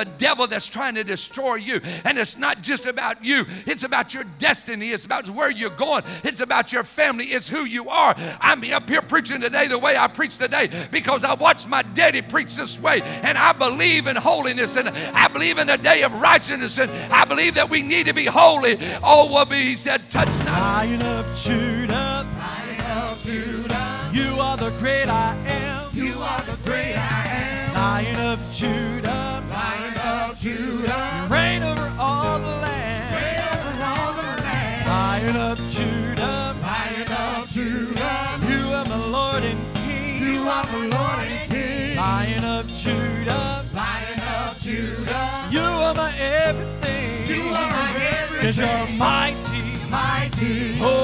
a devil that's trying to destroy you. And it's not just about you, it's about your destiny, it's about where you're going, it's about your family, it's who you are. I'm up here preaching today the way I preach today because I watched my daddy preach this way. And I believe in holiness and I believe in a day of righteousness and I believe that we need to be holy. Oh, what he said, touch not. Lion of Judah, Lion of Judah, you are the great I am. you are the great I am. Lion of Judah, Judah, reign over all the land. reign over all the land. Lion of Judah, Lion of Judah, you are my Lord and King. you are the Lord and King. Lion of Judah, Lion of Judah, you are my everything. you are my everything. Cause you're mighty, mighty, holy,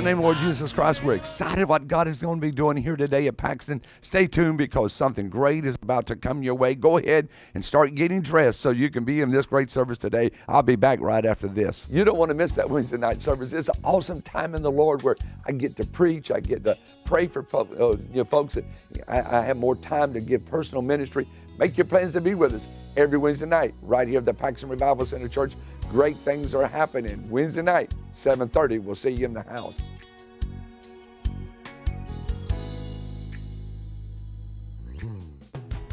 the name of Lord Jesus Christ. We're excited what God is going to be doing here today at Paxon. Stay tuned because something great is about to come your way. Go ahead and start getting dressed so you can be in this great service today. I'll be back right after this. You don't want to miss that Wednesday night service. It's an awesome time in the Lord where I get to preach, I get to pray for fo- uh, you know, folks. I, I have more time to give personal ministry. Make your plans to be with us every Wednesday night right here at the Paxon Revival Center Church. Great things are happening. Wednesday night, 7:30. We'll see you in the house.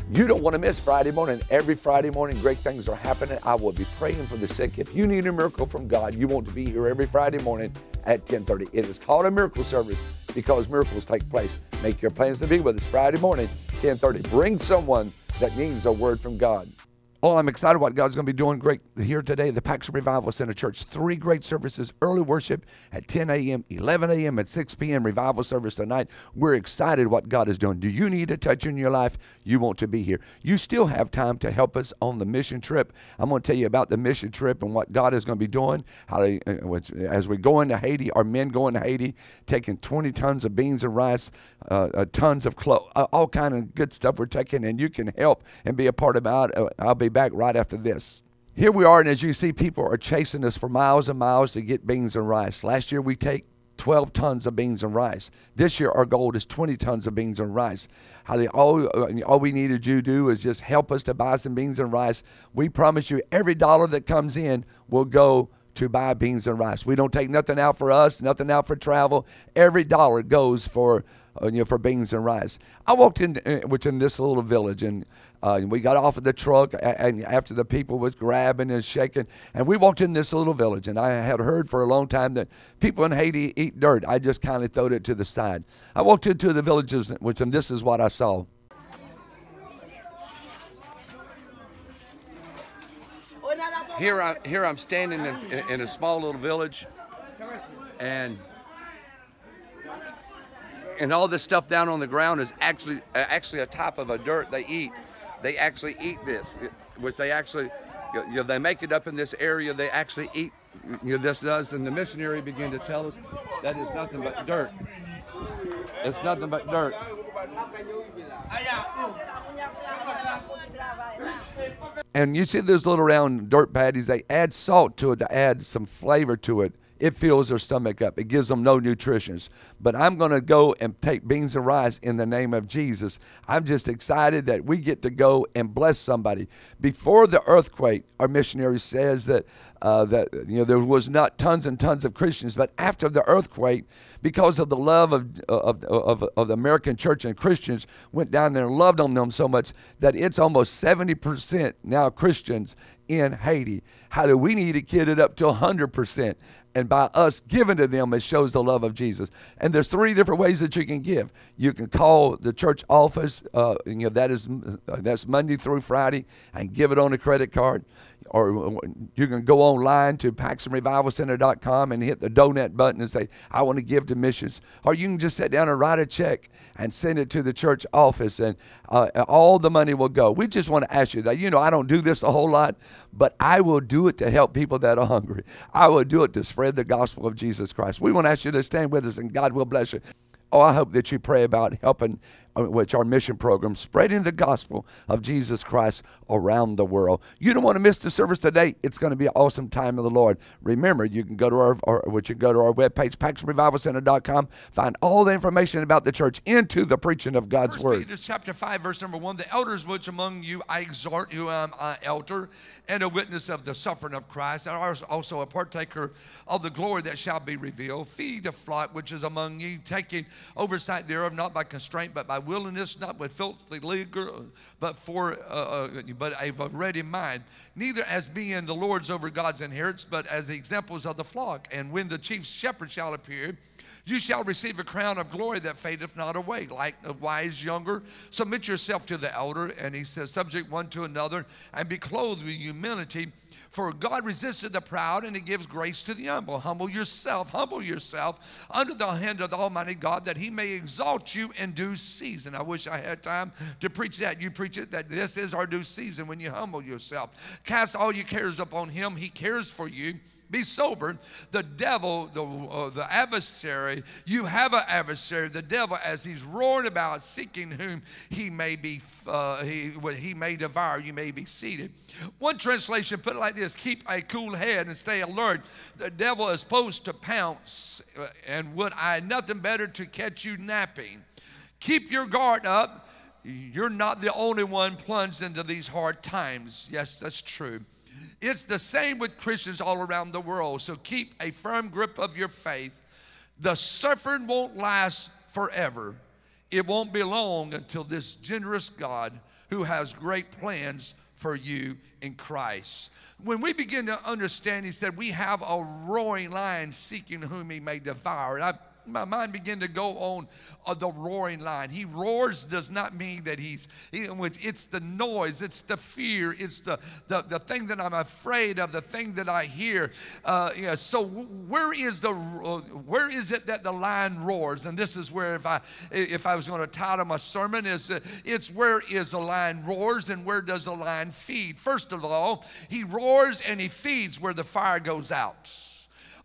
You don't want to miss Friday morning. Every Friday morning, great things are happening. I will be praying for the sick. If you need a miracle from God, you want to be here every Friday morning at 10:30. It is called a miracle service because miracles take place. Make your plans to be with us Friday morning, 10:30. Bring someone that needs a word from God. Oh, I'm excited what God's going to be doing great here today at the Pax Revival Center Church. Three great services early worship at 10 a.m., 11 a.m., and 6 p.m. revival service tonight. We're excited what God is doing. Do you need a touch in your life? You want to be here. You still have time to help us on the mission trip. I'm going to tell you about the mission trip and what God is going to be doing. How they, uh, as we go into Haiti, our men go into Haiti, taking 20 tons of beans and rice, uh, uh, tons of clothes, uh, all kind of good stuff we're taking, and you can help and be a part of it. I'll be back right after this. Here we are, and as you see, people are chasing us for miles and miles to get beans and rice. Last year we take 12 tons of beans and rice. This year our goal is 20 tons of beans and rice. All, uh, all we needed you to do is just help us to buy some beans and rice. We promise you every dollar that comes in will go to buy beans and rice. We don't take nothing out for us, nothing out for travel. Every dollar goes for you know for beans and rice. I walked in, uh, which in this little village, and uh, we got off of the truck, and after the people was grabbing and shaking, and we walked in this little village, and I had heard for a long time that people in Haiti eat dirt. I just kind of throwed it to the side. I walked into the villages, which and this is what I saw. Here I here I'm standing in, in a small little village, and and all this stuff down on the ground is actually uh, actually a top of a dirt they eat. They actually eat this, which they actually you know, they make it up in this area. They actually eat you know, this does, and the missionary began to tell us that is nothing but dirt. It's nothing but dirt. And you see those little round dirt patties, they add salt to it to add some flavor to it. It fills their stomach up. It gives them no nutrition. But I'm going to go and take beans and rice in the name of Jesus. I'm just excited that we get to go and bless somebody. Before the earthquake, our missionary says that uh, that you know there was not tons and tons of Christians, but after the earthquake, because of the love of of, of, of the American church and Christians went down there and loved on them so much that it's almost 70% now Christians in Haiti. How do we need to get it up to 100%? And by us giving to them, it shows the love of Jesus. And there's three different ways that you can give. You can call the church office. Uh, you know that is uh, that's Monday through Friday, and give it on a credit card or you can go online to PaxonRevivalCenter.com and hit the donate button and say, I want to give to missions. Or you can just sit down and write a check and send it to the church office, and uh, all the money will go. We just want to ask you that. You know, I don't do this a whole lot, but I will do it to help people that are hungry. I will do it to spread the gospel of Jesus Christ. We want to ask you to stand with us, and God will bless you. Oh, I hope that you pray about helping uh, Uh, which our mission program, spreading the gospel of Jesus Christ around the world. You don't want to miss the service today. It's going to be an awesome time of the Lord. Remember, you can go to our, our which you can go to our webpage, PaxonRevivalCenter.com, find all the information about the church into the preaching of God's First word. Peter chapter 5, verse number 1. The elders which among you I exhort, who am an elder and a witness of the suffering of Christ, and are also a partaker of the glory that shall be revealed. Feed the flock which is among you, taking oversight thereof, not by constraint, but by willingness, not with filthy legal, but for uh, uh, but a ready mind. Neither as being the lords over God's inheritance, but as the examples of the flock. And when the chief shepherd shall appear, you shall receive a crown of glory that fadeth not away. Like a wise younger, submit yourself to the elder. And he says, subject one to another, and be clothed with humility. For God resisted the proud and he gives grace to the humble. Humble yourself, humble yourself under the hand of the Almighty God that he may exalt you in due season. I wish I had time to preach that. You preach it that this is our due season when you humble yourself. Cast all your cares upon him, he cares for you. Be sober. The devil, the, uh, the adversary, you have an adversary, the devil, as he's roaring about, seeking whom he may be, uh, he, what he may devour, you may be seated. One translation put it like this Keep a cool head and stay alert. The devil is supposed to pounce, uh, and would I nothing better to catch you napping. Keep your guard up. You're not the only one plunged into these hard times. Yes, that's true. It's the same with Christians all around the world. So keep a firm grip of your faith. The suffering won't last forever. It won't be long until this generous God who has great plans for you in Christ. When we begin to understand, he said, we have a roaring lion seeking whom he may devour. And I my mind began to go on uh, the roaring lion. He roars does not mean that he's, he, it's the noise, it's the fear, it's the, the, the thing that I'm afraid of, the thing that I hear. Uh, yeah, so where is the, uh, where is it that the lion roars? And this is where if I, if I was going to title my sermon is, uh, it's where is the lion roars and where does the lion feed? First of all, he roars and he feeds where the fire goes out.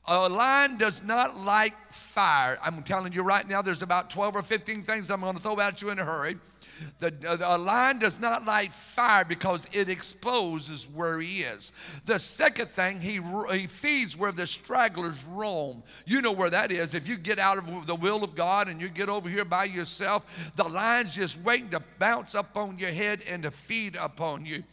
A lion does not like fire. I'm telling you right now, there's about 12 or 15 things I'm going to throw at you in a hurry. The, a lion does not like fire because it exposes where he is. The second thing, he, he feeds where the stragglers roam. You know where that is. If you get out of the will of God and you get over here by yourself, the lion's just waiting to bounce up on your head and to feed upon you.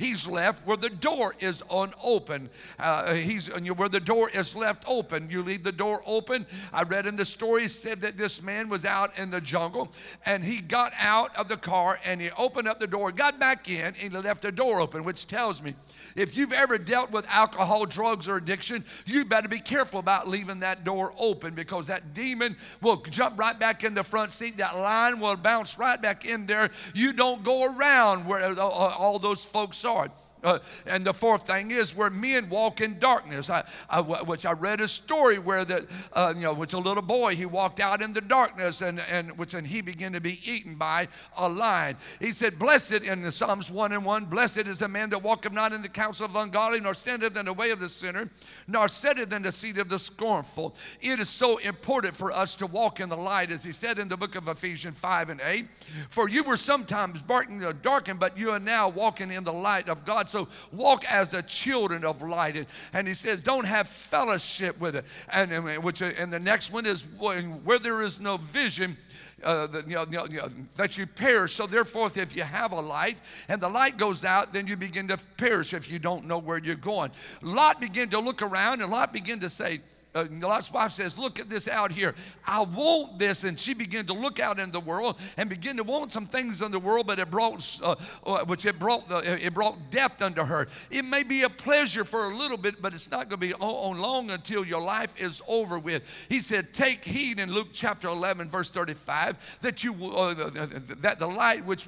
He's left where the door is unopened. Uh, he's where the door is left open. You leave the door open. I read in the story said that this man was out in the jungle and he got out of the car and he opened up the door, got back in, and he left the door open, which tells me if you've ever dealt with alcohol, drugs, or addiction, you better be careful about leaving that door open because that demon will jump right back in the front seat. That lion will bounce right back in there. You don't go around where all those folks are sword. Uh, and the fourth thing is where men walk in darkness. I, I, which I read a story where that uh, you know, which a little boy he walked out in the darkness and and which and he began to be eaten by a lion. He said, "Blessed in the Psalms one and one, blessed is the man that walketh not in the counsel of ungodly, nor standeth in the way of the sinner, nor sitteth in the seat of the scornful." It is so important for us to walk in the light, as he said in the book of Ephesians five and eight. For you were sometimes darkened, but you are now walking in the light of God. So walk as the children of light. And, and he says, don't have fellowship with it. And, and, which, and the next one is where there is no vision, uh, the, you know, you know, that you perish. So, therefore, if you have a light and the light goes out, then you begin to perish if you don't know where you're going. Lot began to look around and Lot began to say, uh, Lot's wife says, Look at this out here. I want this. And she began to look out in the world and begin to want some things in the world, but it brought, uh, uh which it brought, the, it brought death unto her. It may be a pleasure for a little bit, but it's not going to be on long until your life is over with. He said, Take heed in Luke chapter 11, verse 35, that you uh, that the light which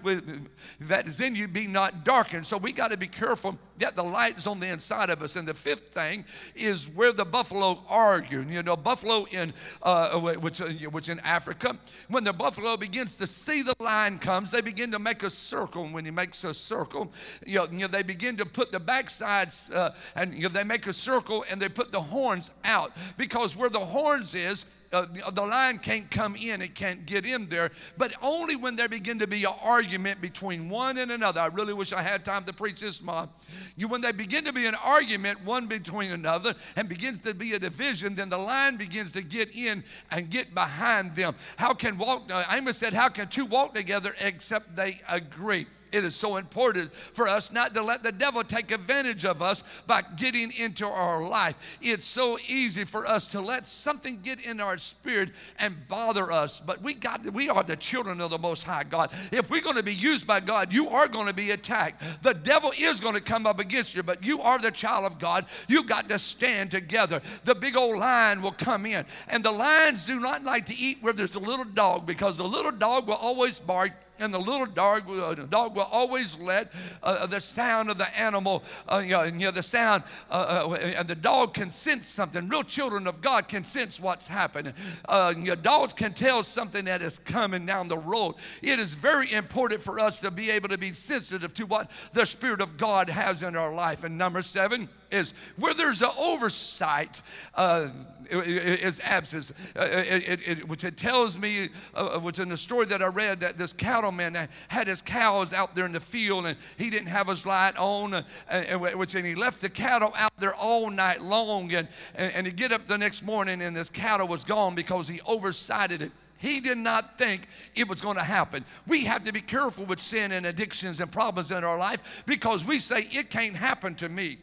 that is in you be not darkened. So we got to be careful that the light is on the inside of us. And the fifth thing is where the buffalo argue. You know, buffalo in uh, which, uh, which in Africa, when the buffalo begins to see the lion comes, they begin to make a circle. And when he makes a circle, you know, you know they begin to put the backsides uh, and you know, they make a circle and they put the horns out because where the horns is uh, the, the lion can't come in, it can't get in there, but only when there begin to be an argument between one and another. I really wish I had time to preach this, Mom. You, when they begin to be an argument one between another and begins to be a division, then the lion begins to get in and get behind them. How can walk, uh, Amos said, How can two walk together except they agree? It is so important for us not to let the devil take advantage of us by getting into our life. It's so easy for us to let something get in our spirit and bother us, but we got we are the children of the most high God. If we're going to be used by God, you are going to be attacked. The devil is going to come up against you, but you are the child of God. You've got to stand together. The big old lion will come in, and the lions do not like to eat where there's a little dog because the little dog will always bark and the little dog, uh, dog will always let uh, the sound of the animal, uh, you, know, you know, the sound, uh, uh, and the dog can sense something. Real children of God can sense what's happening. Uh, you know, dogs can tell something that is coming down the road. It is very important for us to be able to be sensitive to what the Spirit of God has in our life. And number seven, is where there's an oversight uh, is absence. Uh, it, it, which it tells me, uh, which in the story that I read, that this cattleman had his cows out there in the field and he didn't have his light on, uh, and, which, and he left the cattle out there all night long. And, and, and he get up the next morning and this cattle was gone because he oversighted it. He did not think it was going to happen. We have to be careful with sin and addictions and problems in our life because we say, it can't happen to me.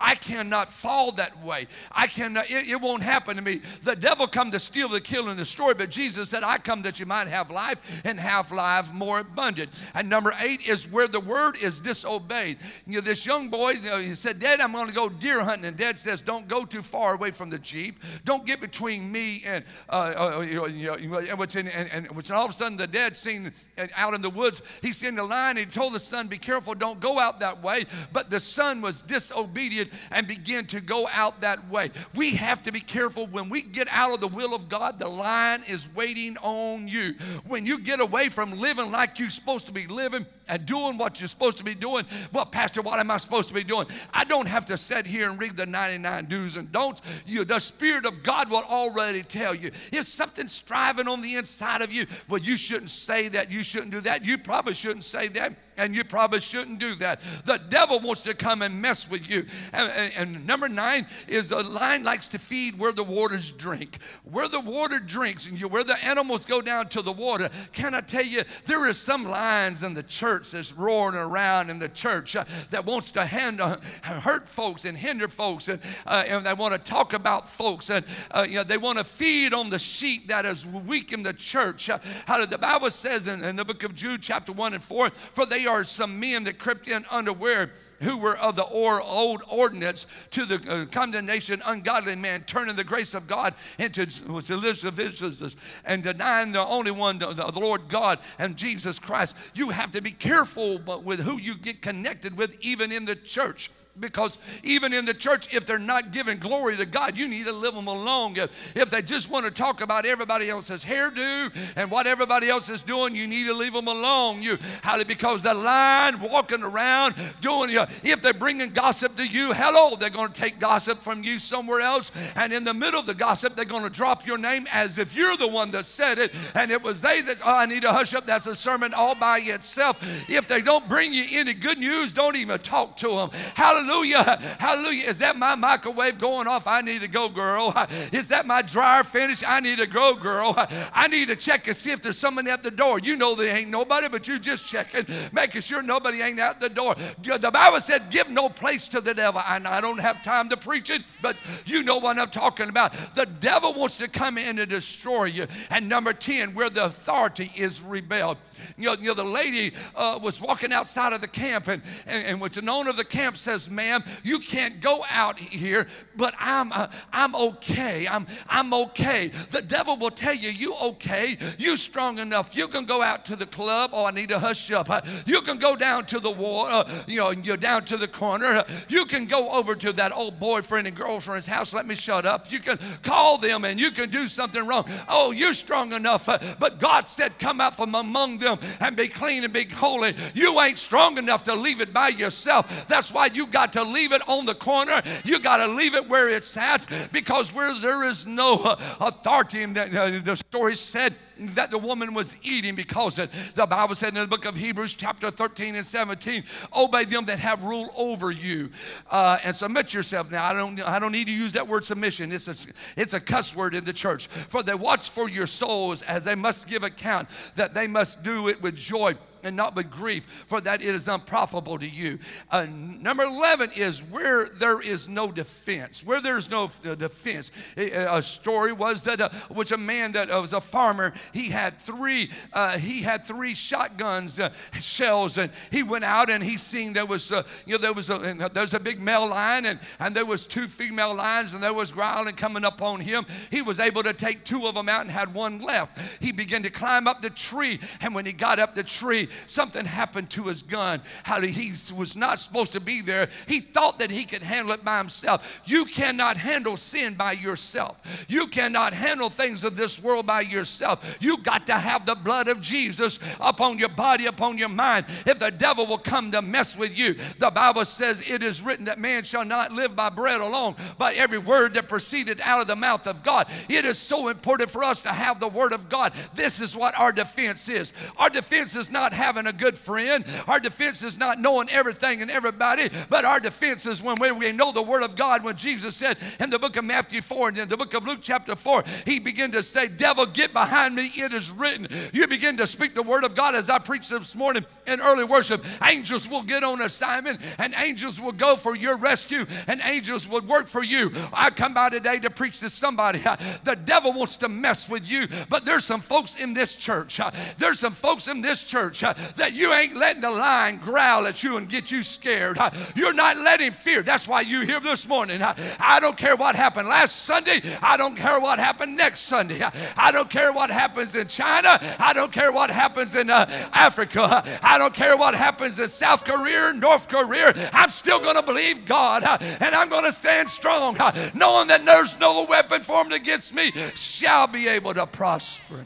I cannot fall that way. I cannot, it, it, won't happen to me. The devil come to steal, to kill, and destroy, but Jesus said, I come that you might have life and have life more abundant. And number eight is where the word is disobeyed. You know, this young boy, you know, he said, Dad, I'm going to go deer hunting. And Dad says, Don't go too far away from the Jeep. Don't get between me and, uh, uh, you know, you know, and, which, and, and, which, all of a sudden the dad seen uh, out in the woods, he seen the lion. He told the son, Be careful, don't go out that way. But the son was disobedient and begin to go out that way. We have to be careful when we get out of the will of God, the line is waiting on you. When you get away from living like you're supposed to be living, and doing what you're supposed to be doing. Well, Pastor, what am I supposed to be doing? I don't have to sit here and read the 99 do's and don'ts. You, the Spirit of God will already tell you. If something's striving on the inside of you, well, you shouldn't say that. You shouldn't do that. You probably shouldn't say that and you probably shouldn't do that. The devil wants to come and mess with you. And, and, and number nine is a lion likes to feed where the waters drink. Where the water drinks, and you, where the animals go down to the water. Can I tell you, there is some lions in the church that's roaring around in the church uh, that wants to hand, uh, hurt folks and hinder folks, and, uh, and they want to talk about folks, and uh, you know, they want to feed on the sheep that is weak in the church. Uh, how the Bible says in, in the book of Jude, chapter 1 and 4, for they are some men that crept in unaware who were of the old ordinance to the uh, condemnation ungodly man turning the grace of god into delicious and denying the only one the, the, lord god and jesus christ you have to be careful with who you get connected with even in the church because even in the church, if they're not giving glory to God, you need to leave them alone. If, if they just want to talk about everybody else's hairdo and what everybody else is doing, you need to leave them alone. You how because the line walking around doing you if they're bringing gossip to you, hello, they're going to take gossip from you somewhere else, and in the middle of the gossip, they're going to drop your name as if you're the one that said it, and it was they that. Oh, I need to hush up. That's a sermon all by itself. If they don't bring you any good news, don't even talk to them. Hallelujah. Hallelujah. Is that my microwave going off? I need to go, girl. Is that my dryer finished? I need to go, girl. I need to check and see if there's someone at the door. You know there ain't nobody, but you just checking, making sure nobody ain't out the door. The Bible said, give no place to the devil. And I don't have time to preach it, but you know what I'm talking about. The devil wants to come in and destroy you. And number 10, where the authority is rebelled. You know, you know the lady uh, was walking outside of the camp, and, and, and the owner of the camp says, ma'am, you can't go out here, but I'm, uh, I'm okay. I'm, I'm okay. The devil will tell you, you okay. You strong enough. You can go out to the club. Oh, I need to hush up. Uh, you can go down to the wall, uh, you know, you're down to the corner. You can go over to that old boyfriend and girlfriend's house. Let me shut up. You can call them and you can do something wrong. Oh, you're strong enough. Uh, but God said, come out from among them and be clean and be holy. You ain't strong enough to leave it by yourself. That's why you got to leave it on the corner. You got to leave it where it's at because where there is no uh, authority, the story said that the woman was eating because it, the Bible said in the book of Hebrews, chapter 13 and 17, obey them that have rule over you uh, and submit yourself. Now, I don't, I don't need to use that word submission, it's a, it's a cuss word in the church. For they watch for your souls as they must give account, that they must do it with joy and not with grief, for that it is unprofitable to you. Uh, number 11 is where there is no defense. Where there's no uh, defense. A, story was that, uh, which a man that uh, was a farmer, he had three, uh, he had three shotguns, uh, shells, and he went out and he seen there was, you know, there was a, there was a big male lion and, and there was two female lions and there was growling coming up on him. He was able to take two of them out and had one left. He began to climb up the tree and when he got up the tree, something happened to his gun. How he was not supposed to be there. He thought that he could handle it by himself. You cannot handle sin by yourself. You cannot handle things of this world by yourself. You got to have the blood of Jesus upon your body, upon your mind. If the devil will come to mess with you, the Bible says it is written that man shall not live by bread alone, but every word that proceeded out of the mouth of God. It is so important for us to have the word of God. This is what our defense is. Our defense is not having a good friend. Our defense is not knowing everything and everybody, but our defense is when we know the Word of God. When Jesus said in the book of Matthew 4 and in the book of Luke chapter 4, he began to say, Devil, get behind me. It is written. You begin to speak the Word of God as I preached this morning in early worship. Angels will get on assignment and angels will go for your rescue and angels will work for you. I come by today to preach to somebody. The devil wants to mess with you, but there's some folks in this church. There's some folks in this church Uh, that you ain't letting the lion growl at you and get you scared. Uh, you're not letting fear. That's why you're here this morning. Uh, I don't care what happened last Sunday. I don't care what happened next Sunday. I don't care what happens in China. I don't care what happens in uh, Africa. I don't care what happens in South Korea, North Korea. I'm still going to believe God and I'm going to stand strong, knowing that there's no weapon formed against me shall be able to prosper.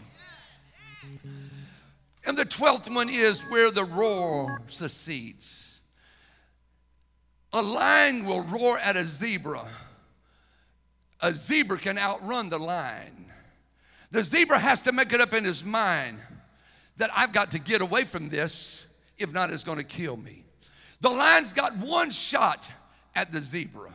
And the twelfth one is where the roar succeeds. A lion will roar at a zebra. A zebra can outrun the lion. The zebra has to make it up in his mind that I've got to get away from this, if not, it's going to kill me. The lion's got one shot at the zebra,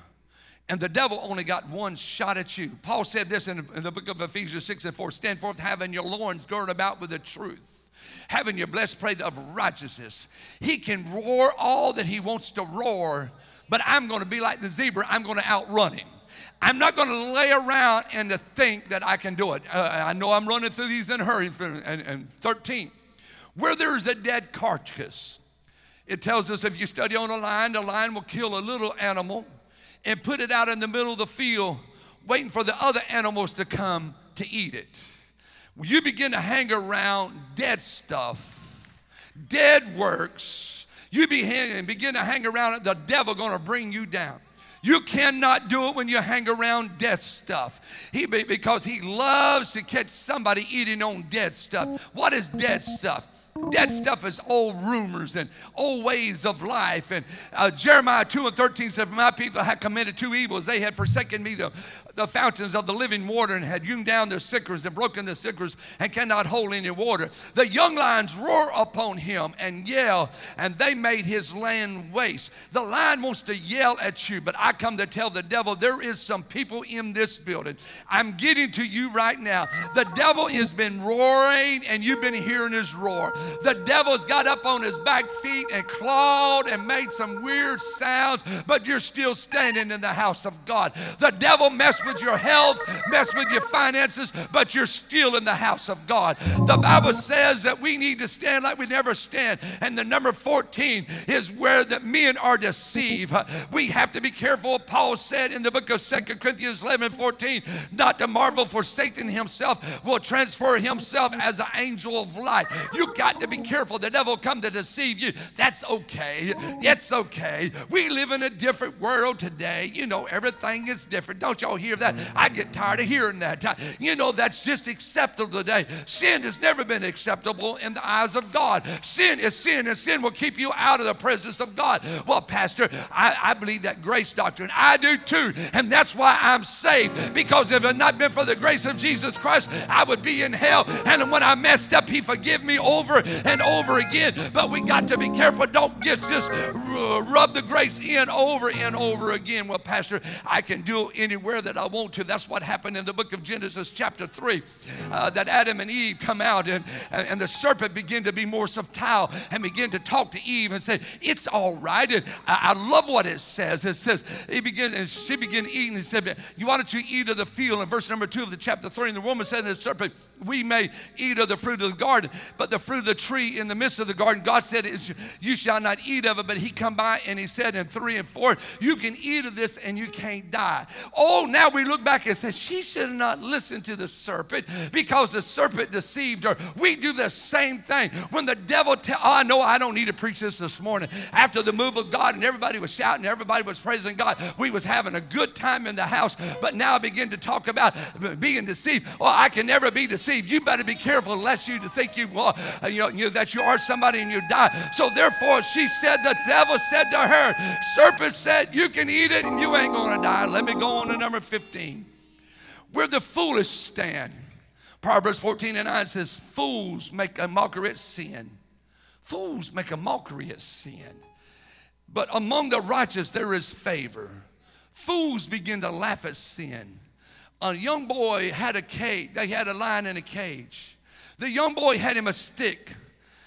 and the devil only got one shot at you. Paul said this in, the book of Ephesians 6 and 4 Stand forth, having your loins girded about with the truth having your blessed plate of righteousness. He can roar all that he wants to roar, but I'm going to be like the zebra, I'm going to outrun him. I'm not going to lay around and to think that I can do it. Uh, I know I'm running through these in a hurry. And, and 13, where there's a dead carcass, it tells us if you study on a lion, the lion will kill a little animal and put it out in the middle of the field, waiting for the other animals to come to eat it you begin to hang around dead stuff, dead works, you begin, begin to hang around the devil gonna bring you down. You cannot do it when you hang around dead stuff. He because he loves to catch somebody eating on dead stuff. What is dead stuff? That stuff is old rumors and old ways of life. And uh, Jeremiah 2 and 13 said, My people had committed two evils. They had forsaken me, the, the fountains of the living water, and had hewn down their sickers and broken their sickers and cannot hold any water. The young lions roar upon him and yell, and they made his land waste. The lion wants to yell at you, but I come to tell the devil there is some people in this building. I'm getting to you right now. The devil has been roaring, and you've been hearing his roar. The devil's got up on his back feet and clawed and made some weird sounds, but you're still standing in the house of God. The devil messed with your health, messed with your finances, but you're still in the house of God. The Bible says that we need to stand like we never stand. And the number 14 is where the men are deceived. We have to be careful. Paul said in the book of Second Corinthians 11 14, not to marvel, for Satan himself will transfer himself as an angel of light. You got got to be careful. The devil come to deceive you. That's okay. It's okay. We live in a different world today. You know, everything is different. Don't y'all hear that? I get tired of hearing that. You know, that's just acceptable today. Sin has never been acceptable in the eyes of God. Sin is sin, and sin will keep you out of the presence of God. Well, Pastor, I, I believe that grace doctrine. I do too. And that's why I'm saved. Because if it had not been for the grace of Jesus Christ, I would be in hell. And when I messed up, He forgive me over and over again. But we got to be careful. Don't just, just rub the grace in over and over again. Well, Pastor, I can do anywhere that I want to. That's what happened in the book of Genesis, chapter 3. Uh, that Adam and Eve come out and, and the serpent began to be more subtle and begin to talk to Eve and say, It's all right. And I, I love what it says. It says, he began, and she began eating. He said, You wanted to eat of the field. In verse number two of the chapter three, and the woman said to the serpent, We may eat of the fruit of the garden, but the fruit the tree in the midst of the garden, God said, You shall not eat of it. But he come by and he said in three and four, You can eat of this and you can't die. Oh, now we look back and say, She should not listen to the serpent because the serpent deceived her. We do the same thing. When the devil tell, oh, I know I don't need to preach this this morning. After the move of God and everybody was shouting, everybody was praising God, we was having a good time in the house. But now I begin to talk about being deceived. Oh, I can never be deceived. You better be careful lest you think you, well, you know, you, that you are somebody and you die. So therefore, she said, the devil said to her, serpent said, you can eat it and you ain't to die. Let me go on to number 15. Where the foolish stand. Proverbs 14 and 9 says, Fools make a mockery at sin. Fools make a mockery at sin. But among the righteous there is favor. Fools begin to laugh at sin. A young boy had a cage, they had a lion in a cage. The young boy had him a stick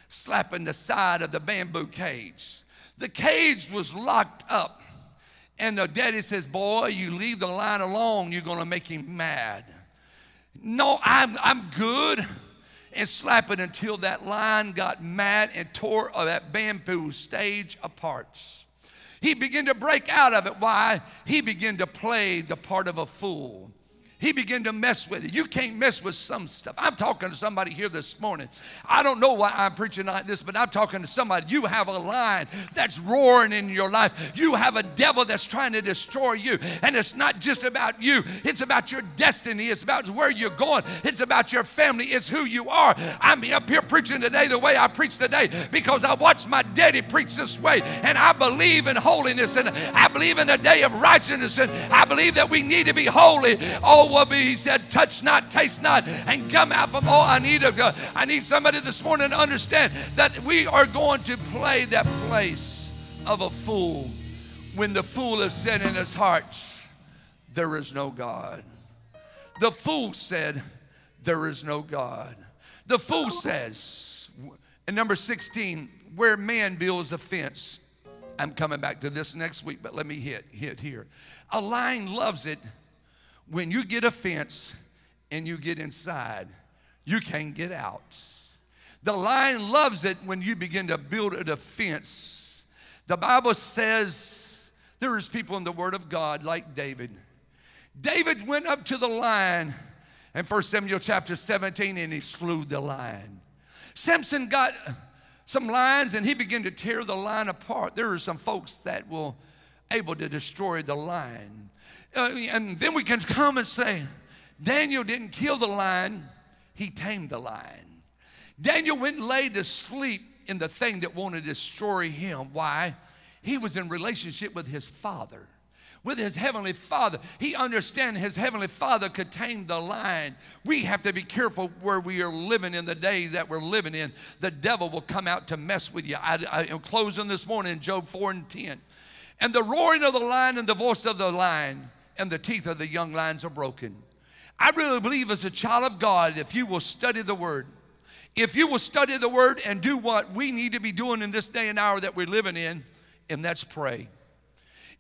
slapping the side of the bamboo cage. The cage was locked up. And the daddy says, Boy, you leave the lion alone, you're gonna make him mad. No, I'm, I'm good. And slap it until that lion got mad and tore that bamboo stage apart. He began to break out of it. Why? He began to play the part of a fool he began to mess with it. You can't mess with some stuff. I'm talking to somebody here this morning. I don't know why I'm preaching like this, but I'm talking to somebody. You have a lion that's roaring in your life. You have a devil that's trying to destroy you. And it's not just about you, it's about your destiny. It's about where you're going. It's about your family. It's who you are. I'm up here preaching today the way I preach today because I watched my daddy preach this way. And I believe in holiness and I believe in a day of righteousness. And I believe that we need to be holy. Oh, will be, he said, touch not, taste not, and come out from all. I need of God. I need somebody this morning to understand that we are going to play that place of a fool when the fool has said in his heart, There is no God. The fool said, There is no God. The fool says, in number 16, where man builds a fence. I'm coming back to this next week, but let me hit hit here. A lion loves it when you get a fence and you get inside, you can't get out. The lion loves it when you begin to build a defense. The Bible says there is people in the Word of God like David. David went up to the lion in 1 Samuel chapter 17 and he slew the lion. Samson got some lions and he began to tear the lion apart. There are some folks that will able to destroy the lion. Uh, and then we can come and say, Daniel didn't kill the lion, he tamed the lion. Daniel went and laid to sleep in the thing that wanted to destroy him. Why? He was in relationship with his father with his heavenly father. He understands his heavenly father could tame the lion. We have to be careful where we are living in the day that we're living in. The devil will come out to mess with you. I, I am closing this morning in Job 4 and 10. And the roaring of the lion and the voice of the lion and the teeth of the young lions are broken. I really believe as a child of God, if you will study the word, if you will study the word and do what we need to be doing in this day and hour that we're living in, and that's pray.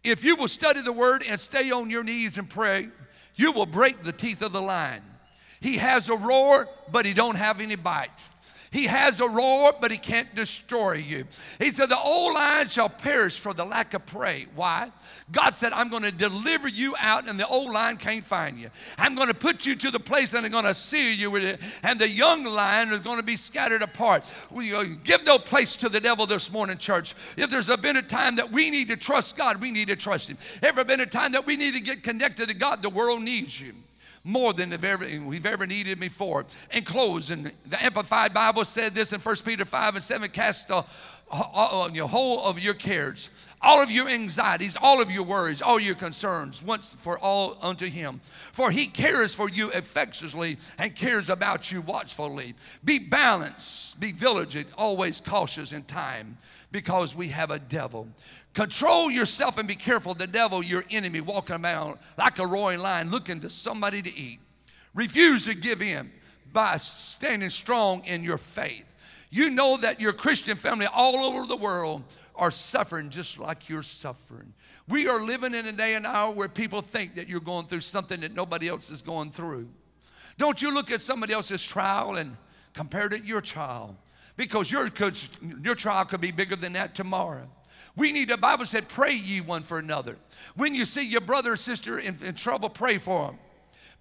If you will study the word and stay on your knees and pray, you will break the teeth of the lion. He has a roar, but he don't have any bite. He has a roar, but he can't destroy you. He said, The old lion shall perish for the lack of prey. Why? God said, I'm going to deliver you out, and the old lion can't find you. I'm going to put you to the place, and I'm going to seal you with it, and the young lion is going to be scattered apart. We uh, give no place to the devil this morning, church. If there's a been a time that we need to trust God, we need to trust Him. Ever been a time that we need to get connected to God? The world needs you more than we've ever, needed before. In closing, the Amplified Bible said this in 1 Peter 5 and 7 cast the uh, uh, whole of your cares, all of your anxieties, all of your worries, all your concerns, once for all unto Him. For He cares for you effectuously and cares about you watchfully. Be balanced, be vigilant, always cautious in time, because we have a devil. Control yourself and be careful. The devil, your enemy, walking around like a roaring lion looking to somebody to eat. Refuse to give in by standing strong in your faith. You know that your Christian family all over the world are suffering just like you're suffering. We are living in a day and hour where people think that you're going through something that nobody else is going through. Don't you look at somebody else's trial and compare it to your trial because your, your trial could be bigger than that tomorrow. We need, the Bible said, pray ye one for another. When you see your brother or sister in, in trouble, pray for them.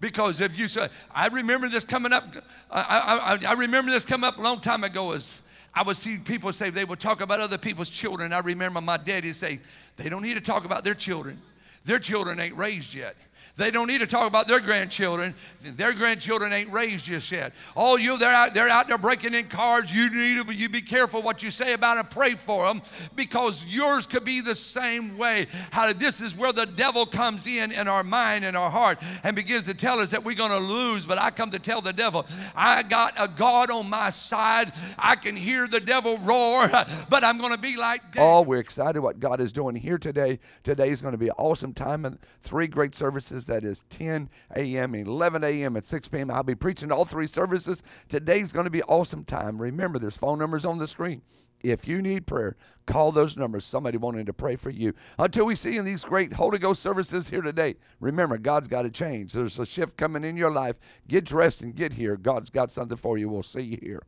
Because if you say, I remember this coming up, I, I, I remember this coming up a long time ago as I would see people say they would talk about other people's children. I remember my daddy say, they don't need to talk about their children. Their children ain't raised yet. They don't need to talk about their grandchildren. Their grandchildren ain't raised just yet. All you, they're out, they're out there breaking in cars. You need to you be careful what you say about them. Pray for them because yours could be the same way. How this is where the devil comes in in our mind and our heart and begins to tell us that we're going to lose. But I come to tell the devil, I got a God on my side. I can hear the devil roar, but I'm going to be like. David. Oh, we're excited what God is doing here today. Today is going to be an awesome time and three great services services. That is 10 a.m., 11 a.m., and 6 p.m. I'll be preaching all three services. Today's going to be awesome time. Remember, there's phone numbers on the screen. If you need prayer, call those numbers. Somebody wanting to pray for you. Until we see in these great Holy Ghost services here today, remember, God's got to change. There's a shift coming in your life. Get dressed and get here. God's got something for you. We'll see you here.